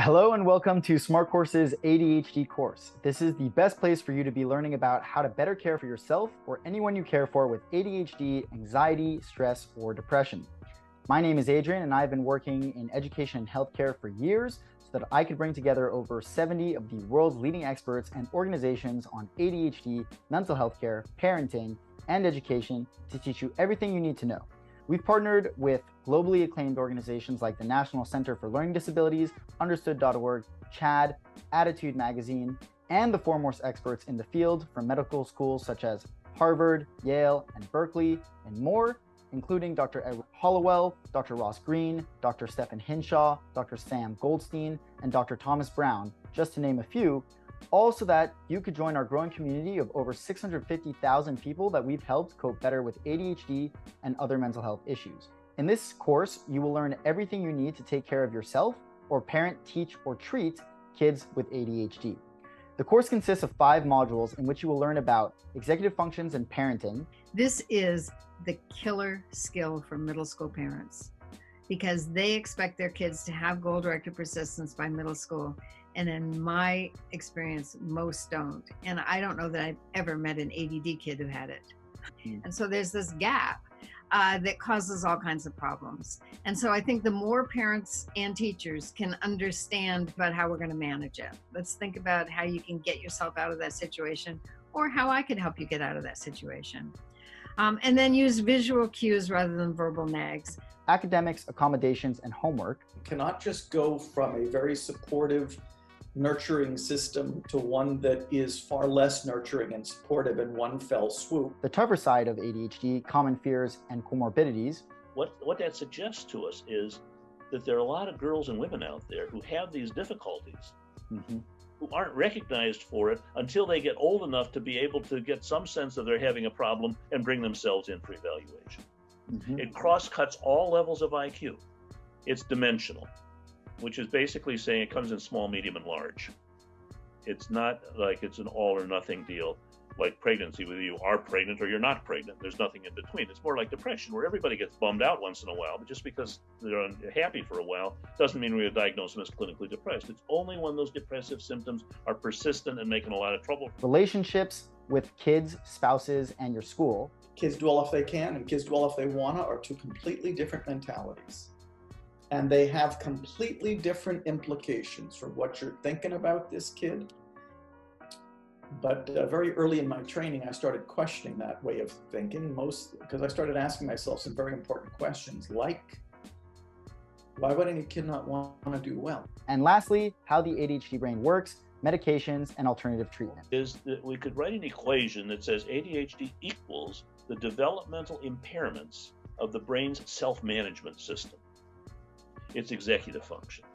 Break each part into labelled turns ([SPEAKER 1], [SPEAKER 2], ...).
[SPEAKER 1] Hello and welcome to Smart Course's ADHD course. This is the best place for you to be learning about how to better care for yourself or anyone you care for with ADHD, anxiety, stress, or depression. My name is Adrian and I've been working in education and healthcare for years so that I could bring together over 70 of the world's leading experts and organizations on ADHD, mental health care, parenting, and education to teach you everything you need to know. We've partnered with globally acclaimed organizations like the National Center for Learning Disabilities, Understood.org, CHADD, ADDitude Magazine, and the foremost experts in the field from medical schools such as Harvard, Yale, and Berkeley, and more, including Dr. Edward Hallowell, Dr. Ross Greene, Dr. Stephen Hinshaw, Dr. Sam Goldstein, and Dr. Thomas Brown, just to name a few, all so that you could join our growing community of over 650,000 people that we've helped cope better with ADHD and other mental health issues. In this course, you will learn everything you need to take care of yourself or parent, teach, or treat kids with ADHD. The course consists of five modules in which you will learn about executive functions and parenting.
[SPEAKER 2] This is the killer skill for middle school parents because they expect their kids to have goal directed persistence by middle school and in my experience, most don't. And I don't know that I've ever met an ADD kid who had it. Mm. And so there's this gap uh, that causes all kinds of problems. And so I think the more parents and teachers can understand about how we're going to manage it, let's think about how you can get yourself out of that situation or how I can help you get out of that situation. Um, and then use visual cues rather than verbal nags.
[SPEAKER 1] Academics, accommodations, and homework.
[SPEAKER 3] Cannot just go from a very supportive nurturing system to one that is far less nurturing and supportive in one fell swoop.
[SPEAKER 1] The tougher side of ADHD, common fears and comorbidities.
[SPEAKER 4] What, what that suggests to us is that there are a lot of girls and women out there who have these difficulties, mm-hmm. who aren't recognized for it until they get old enough to be able to get some sense that they're having a problem and bring themselves in for evaluation. Mm-hmm. It cross cuts all levels of IQ. It's dimensional which is basically saying it comes in small, medium, and large. It's not like it's an all or nothing deal like pregnancy, whether you are pregnant or you're not pregnant. There's nothing in between. It's more like depression, where everybody gets bummed out once in a while, but just because they're unhappy for a while doesn't mean we're going to diagnose them as clinically depressed. It's only when those depressive symptoms are persistent and making a lot of trouble.
[SPEAKER 1] Relationships with kids, spouses, and your school.
[SPEAKER 3] Kids dwell if they can, and kids dwell if they want to are two completely different mentalities and they have completely different implications for what you're thinking about this kid. But uh, very early in my training, I started questioning that way of thinking, most because I started asking myself some very important questions like, why would any kid not want to do well?
[SPEAKER 1] And lastly, how the ADHD brain works, medications, and alternative treatment.
[SPEAKER 4] Is that we could write an equation that says ADHD equals the developmental impairments of the brain's self management system its executive functions.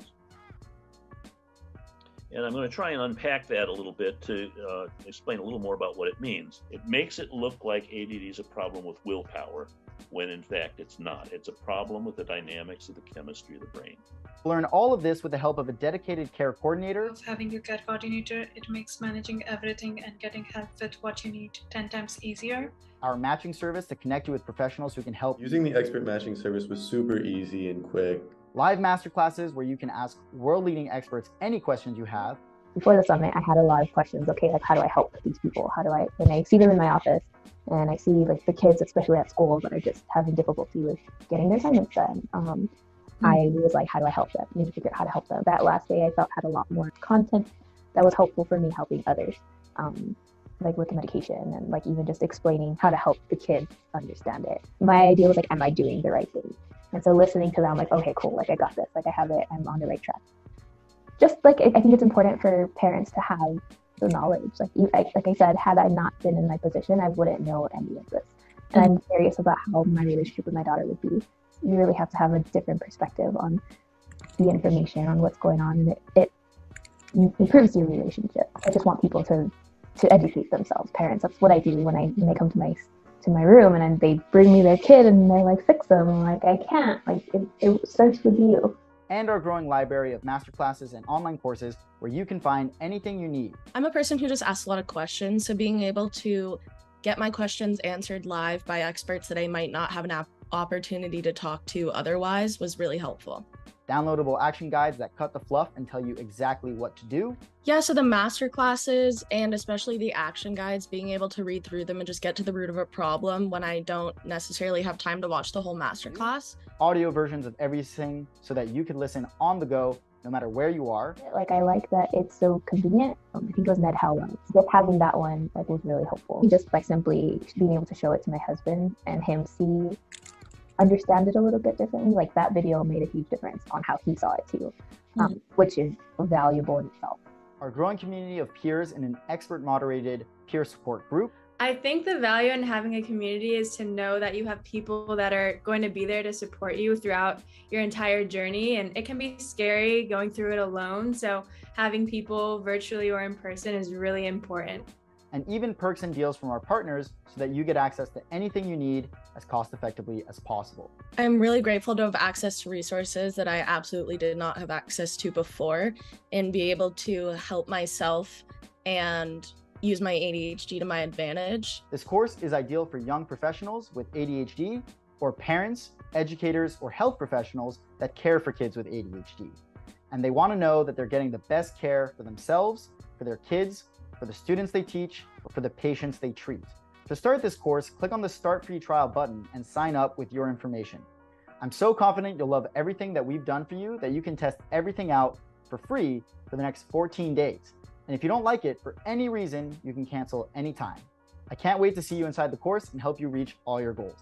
[SPEAKER 4] And I'm going to try and unpack that a little bit to uh, explain a little more about what it means. It makes it look like ADD is a problem with willpower, when in fact it's not. It's a problem with the dynamics of the chemistry of the brain.
[SPEAKER 1] Learn all of this with the help of a dedicated care coordinator.
[SPEAKER 5] Having your care coordinator, it makes managing everything and getting help with what you need 10 times easier.
[SPEAKER 1] Our matching service to connect you with professionals who can help.
[SPEAKER 6] Using the expert matching service was super easy and quick
[SPEAKER 1] live masterclasses where you can ask world leading experts any questions you have.
[SPEAKER 7] Before the summit, I had a lot of questions. Okay, like how do I help these people? How do I, when I see them in my office and I see like the kids, especially at school, that are just having difficulty with getting their assignments done, um, mm-hmm. I was like, how do I help them? I need to figure out how to help them. That last day, I felt had a lot more content that was helpful for me helping others. Um, like with the medication and like even just explaining how to help the kids understand it. My idea was like, am I doing the right thing? And so listening to them, like, okay, cool, like I got this, like I have it, I'm on the right track. Just like I think it's important for parents to have the knowledge. Like, I, like I said, had I not been in my position, I wouldn't know any of this. And I'm mm-hmm. curious about how my relationship with my daughter would be. You really have to have a different perspective on the information on what's going on, and it, it improves your relationship. I just want people to to educate themselves. Parents, that's what I do when I when they come to my to my room and then they bring me their kid and they're like, fix them. I'm like, I can't. Like, it, it starts with you.
[SPEAKER 1] And our growing library of masterclasses and online courses where you can find anything you need.
[SPEAKER 8] I'm a person who just asks a lot of questions. So being able to get my questions answered live by experts that I might not have an opportunity to talk to otherwise was really helpful.
[SPEAKER 1] Downloadable action guides that cut the fluff and tell you exactly what to do.
[SPEAKER 8] Yeah, so the master classes and especially the action guides, being able to read through them and just get to the root of a problem when I don't necessarily have time to watch the whole master class.
[SPEAKER 1] Audio versions of everything so that you can listen on the go no matter where you are.
[SPEAKER 7] Like I like that it's so convenient. Um, I think it was Ned Hallowell. Just having that one like was really helpful. Just by simply being able to show it to my husband and him see understand it a little bit differently. Like that video made a huge difference on how he saw it too, um, mm-hmm. which is valuable in itself.
[SPEAKER 1] Our growing community of peers in an expert moderated peer support group.
[SPEAKER 9] I think the value in having a community is to know that you have people that are going to be there to support you throughout your entire journey. And it can be scary going through it alone. So having people virtually or in person is really important
[SPEAKER 1] and even perks and deals from our partners so that you get access to anything you need as cost effectively as possible.
[SPEAKER 8] I'm really grateful to have access to resources that I absolutely did not have access to before and be able to help myself and use my ADHD to my advantage.
[SPEAKER 1] This course is ideal for young professionals with ADHD or parents, educators, or health professionals that care for kids with ADHD. And they want to know that they're getting the best care for themselves, for their kids, for the students they teach, or for the patients they treat. To start this course, click on the Start Free Trial button and sign up with your information. I'm so confident you'll love everything that we've done for you that you can test everything out for free for the next 14 days. And if you don't like it for any reason, you can cancel anytime. I can't wait to see you inside the course and help you reach all your goals.